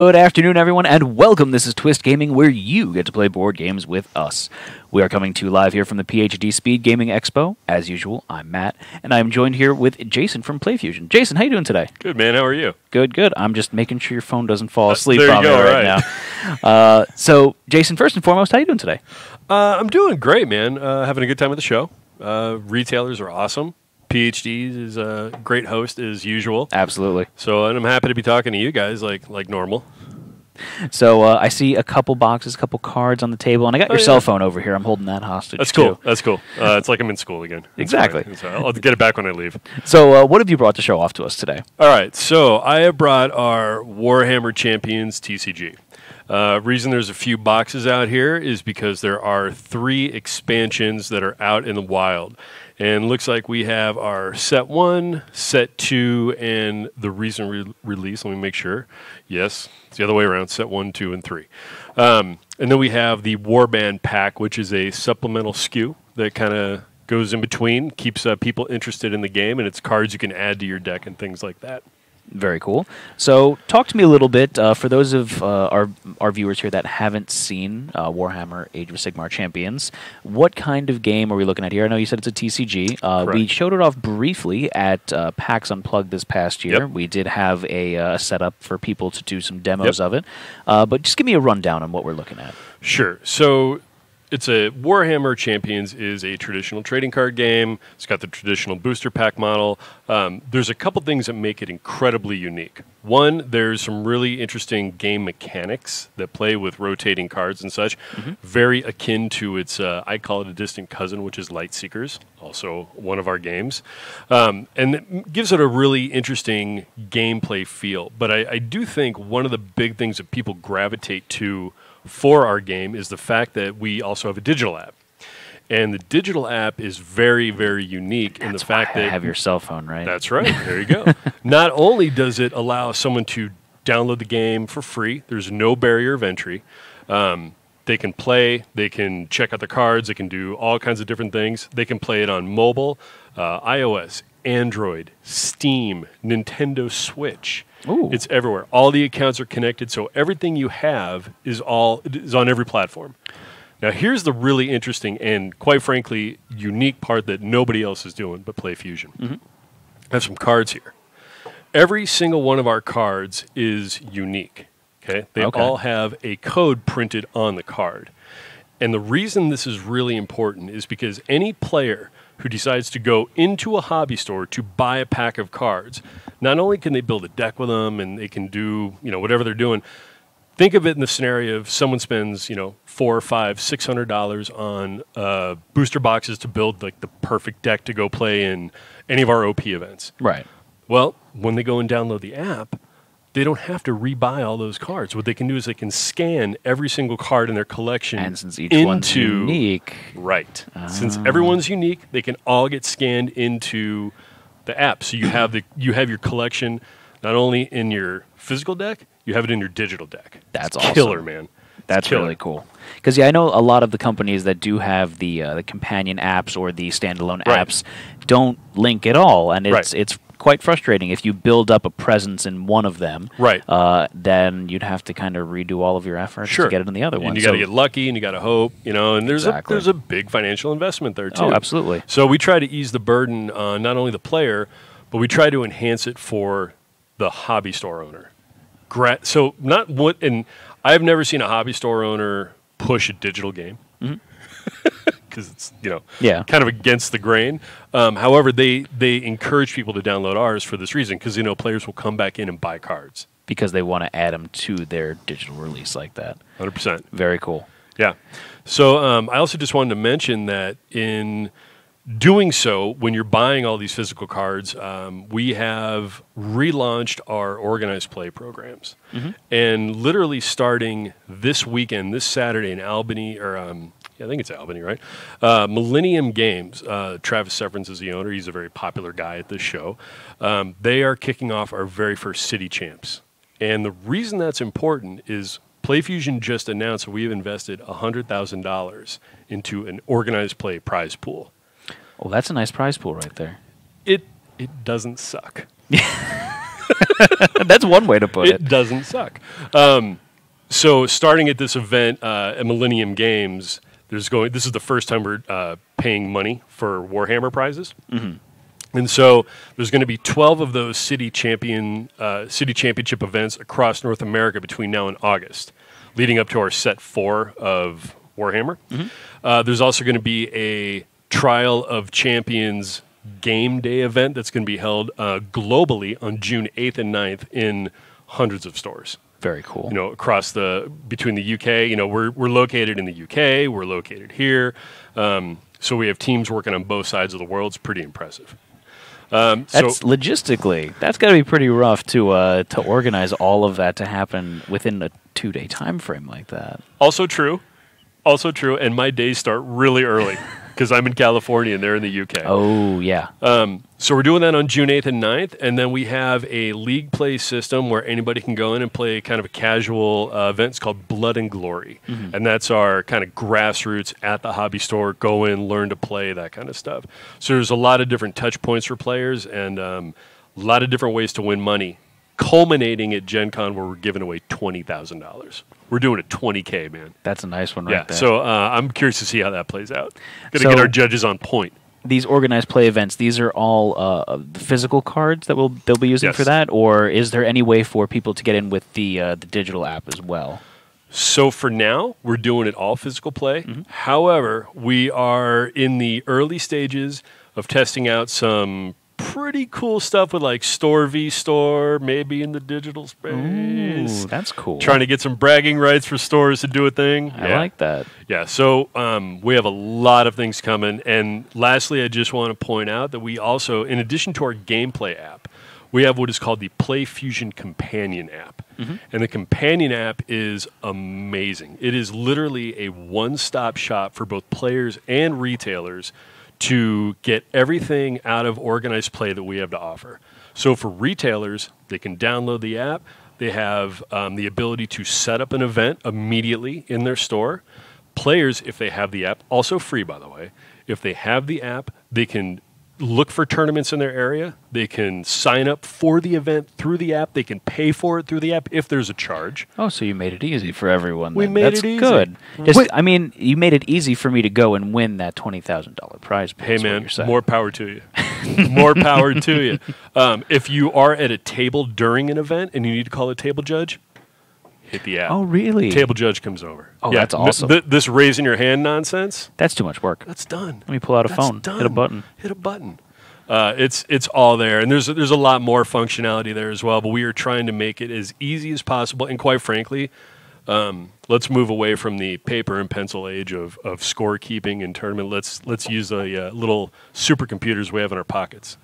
Good afternoon, everyone, and welcome. This is Twist Gaming, where you get to play board games with us. We are coming to you live here from the PhD Speed Gaming Expo. As usual, I'm Matt, and I'm joined here with Jason from PlayFusion. Jason, how you doing today? Good man, how are you? Good, good. I'm just making sure your phone doesn't fall asleep there you on me right, right. now. Uh, so, Jason, first and foremost, how you doing today? Uh, I'm doing great, man. Uh, having a good time at the show. Uh, retailers are awesome. PhD is a great host as usual. Absolutely. So, and I'm happy to be talking to you guys like like normal. So uh, I see a couple boxes, a couple cards on the table, and I got Oh, your yeah. cell phone over here. I'm holding that hostage. That's cool. too. That's cool. Uh, it's like I'm in school again. Exactly. So I'll get it back when I leave. So, uh, what have you brought to show off to us today? All right, so I have brought our Warhammer Champions TCG. Uh, reason there's a few boxes out here is because there are three expansions that are out in the wild. And looks like we have our set one, set two, and the recent re- release. Let me make sure. Yes, it's the other way around set one, two, and three. Um, and then we have the Warband pack, which is a supplemental SKU that kind of goes in between, keeps uh, people interested in the game, and it's cards you can add to your deck and things like that. Very cool. So, talk to me a little bit uh, for those of uh, our our viewers here that haven't seen uh, Warhammer Age of Sigmar Champions. What kind of game are we looking at here? I know you said it's a TCG. Uh, we showed it off briefly at uh, PAX Unplugged this past year. Yep. We did have a uh, setup for people to do some demos Yep. of it. Uh, but just give me a rundown on what we're looking at. Sure. So it's a Warhammer Champions is a traditional trading card game. It's got the traditional booster pack model. Um, there's a couple things that make it incredibly unique. One, there's some really interesting game mechanics that play with rotating cards and such, very akin to its, uh, I call it a distant cousin, which is Lightseekers, also one of our games. Um, and it gives it a really interesting gameplay feel. But I, I do think one of the big things that people gravitate to for our game is the fact that we also have a digital app. And the digital app is very, very unique in the fact I that have your cell phone, right? that's right. There you go. Not only does it allow someone to download the game for free, there's no barrier of entry. Um, they can play, they can check out the cards, they can do all kinds of different things. They can play it on mobile, uh, iOS, Android, Steam, Nintendo Switch. Ooh. It's everywhere. All the accounts are connected, so everything you have is all is on every platform. Now, here's the really interesting and, quite frankly, unique part that nobody else is doing but Play Fusion. Mm-hmm. I have some cards here. Every single one of our cards is unique. Okay, they Okay. all have a code printed on the card, and the reason this is really important is because any player who decides to go into a hobby store to buy a pack of cards, not only can they build a deck with them and they can do you know whatever they're doing, think of it in the scenario of someone spends you know four or five six hundred dollars on uh, booster boxes to build like the perfect deck to go play in any of our op events right. well when they go and download the app they don't have to rebuy all those cards what they can do is they can scan every single card in their collection And since each into one's unique, right since everyone's unique they can all get scanned into the app so you have the you have your collection not only in your physical deck you have it in your digital deck That's awesome. killer man That's killer. really cool. Because yeah, I know a lot of the companies that do have the uh, the companion apps or the standalone Right. apps don't link at all, and it's Right. it's quite frustrating if you build up a presence in one of them. Right. Uh, then you'd have to kind of redo all of your efforts sure to get it in the other and one. you got to get lucky and you got to hope you know and there's Exactly. a there's a big financial investment there too Oh, absolutely. So we try to ease the burden on not only the player, but we try to enhance it for the hobby store owner. Gra- so not what, and I've never seen a hobby store owner push a digital game because it's you know Mm-hmm. Yeah. kind of against the grain. Um, however, they they encourage people to download ours for this reason because they know players will come back in and buy cards. because they want to add them to their digital release like that. Hundred percent. Very cool. Yeah. So um, I also just wanted to mention that in doing so, when you're buying all these physical cards, um, we have relaunched our organized play programs, and literally starting this weekend, this Saturday in Albany, or um, yeah, I think it's Albany, right? Uh, Millennium Games. Uh, Travis Severance is the owner. He's a very popular guy at this show. Um, they are kicking off our very first city champs. And the reason that's important is PlayFusion just announced we have invested $100,000 into an organized play prize pool. Well, that's a nice prize pool right there. It, it doesn't suck. That's one way to put it it. doesn't suck. Um, so starting at this event uh, at Millennium Games, there's going. This is the first time we're uh, paying money for Warhammer prizes. And so there's going to be 12 of those city champion uh, city championship events across North America between now and August, leading up to our set four of Warhammer. Uh, there's also going to be a Trial of Champions game day event that's going to be held uh, globally on June 8th and 9th in hundreds of stores Very cool. you know, across the between the UK. You know, we're we're located in the UK. We're located here, um, so we have teams working on both sides of the world. It's pretty impressive. Um, so That's logistically. That's got to be pretty rough to uh, to organize all of that to happen within a two day time frame like that. also true, also true. And my days start really early because I'm in California and they're in the UK. Oh yeah, So we're doing that on June 8th and 9th, and then we have a league play system where anybody can go in and play kind of a casual uh, event. It's called Blood and Glory, and that's our kind of grassroots at the hobby store. Go in, learn to play, that kind of stuff. So there's a lot of different touch points for players, and um, a lot of different ways to win money. Culminating at Gen Con where we're giving away twenty thousand dollars. We're doing a twenty k man. that's a nice one right yeah. there. So uh, I'm curious to see how that plays out. Going to So- get our judges on point. these organized play events, these are all uh, the physical cards that will they'll be using Yes. for that, or is there any way for people to get in with the uh, the digital app as well? So for now, we're doing it all physical play. Mm-hmm. However, we are in the early stages of testing out some pretty cool stuff with like Store v Store, maybe in the digital space. Ooh, that's cool. Trying to get some bragging rights for stores to do a thing. I Yeah. like that. Yeah, so um, we have a lot of things coming. And lastly, I just want to point out that we also, in addition to our gameplay app, we have what is called the Play Fusion Companion app. And the Companion app is amazing. It is literally a one stop shop for both players and retailers to get everything out of organized play that we have to offer. So for retailers, they can download the app. They have um, the ability to set up an event immediately in their store. Players, if they have the app, also free by the way, if they have the app, they can look for tournaments in their area. They can sign up for the event through the app. They can pay for it through the app if there's a charge. Oh, so you made it easy for everyone. We then. made That's it easy. good. Just, Wait- I mean, you made it easy for me to go and win that twenty thousand dollar prize. pool, Hey man, more power to you. more power to you. Um, if you are at a table during an event and you need to call a table judge, hit the app. Oh, really? Table judge comes over. Oh, that's th- awesome. th- this raising your hand nonsense, That's too much work. that's done. Let me pull out a That's phone, Done. hit a button. Hit a button. Uh, it's it's all there, and there's there's a lot more functionality there as well. But we are trying to make it as easy as possible, and quite frankly, um, let's move away from the paper and pencil age of of scorekeeping and tournament. Let's let's use the uh, little supercomputers we have in our pockets.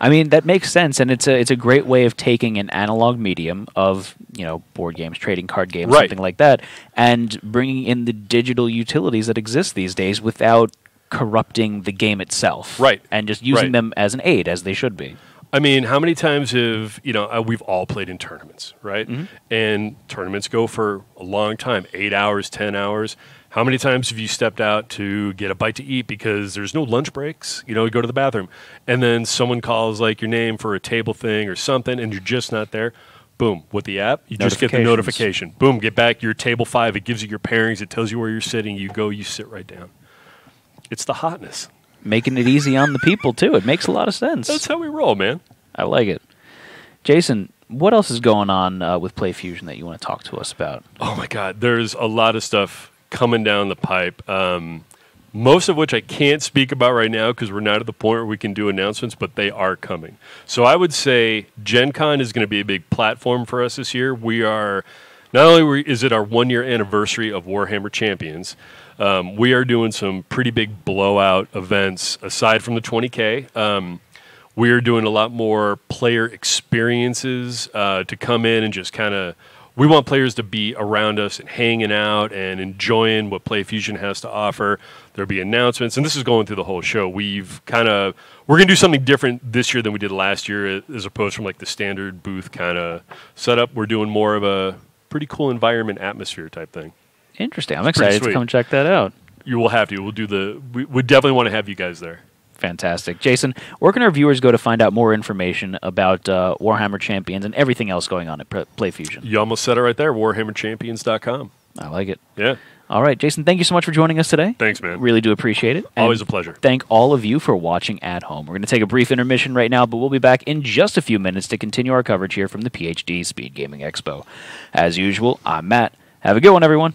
I mean, that makes sense, and it's a it's a great way of taking an analog medium of you know board games, trading card games, Right. something like that, and bringing in the digital utilities that exist these days without corrupting the game itself, Right. And just using Right. them as an aid, as they should be. I mean, how many times have you know uh, we've all played in tournaments, right? And tournaments go for a long time, eight hours, ten hours. How many times have you stepped out to get a bite to eat because there's no lunch breaks? You know, you go to the bathroom, and then someone calls like your name for a table thing or something, and you're just not there. Boom! With the app, you just get the notification. Boom! Get back your table five. It gives you your pairings. It tells you where you're sitting. You go. You sit right down. It's the hotness. Making it easy on the people too. It makes a lot of sense. That's how we roll, man. I like it. Jason, what else is going on uh, with Play Fusion that you want to talk to us about? Oh my God, there's a lot of stuff coming down the pipe. Um, most of which I can't speak about right now because we're not at the point where we can do announcements, but they are coming. So I would say Gen Con is going to be a big platform for us this year. We are not only is it our one year anniversary of Warhammer Champions, um, we are doing some pretty big blowout events aside from the 20K. Um, we are doing a lot more player experiences uh, to come in and just kind of we want players to be around us and hanging out and enjoying what play fusion has to offer. There'll be announcements and this is going through the whole show. We've kind of we're going to do something different this year than we did last year as opposed from like the standard booth kind of setup. We're doing more of a pretty cool environment atmosphere type thing. Interesting. I'm pretty excited to come check that out. you will have to. We'll do the we, we definitely want to have you guys there Fantastic. Jason, where can our viewers go to find out more information about uh, Warhammer Champions and everything else going on at PlayFusion? You almost said it right there. WarhammerChampions.com. I like it. Yeah. All right, Jason, thank you so much for joining us today. Thanks, man. Really do appreciate it. And Always a pleasure. Thank all of you for watching at home. We're going to take a brief intermission right now, but we'll be back in just a few minutes to continue our coverage here from the PhD Speed Gaming Expo. As usual, I'm Matt. Have a good one, everyone.